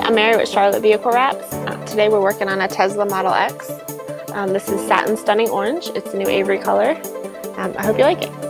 I'm Mary with Charlotte Vehicle Wraps. Uh, today we're working on a Tesla Model X. Um, this is Satin Stunning Orange. It's a new Avery color. Um, I hope you like it.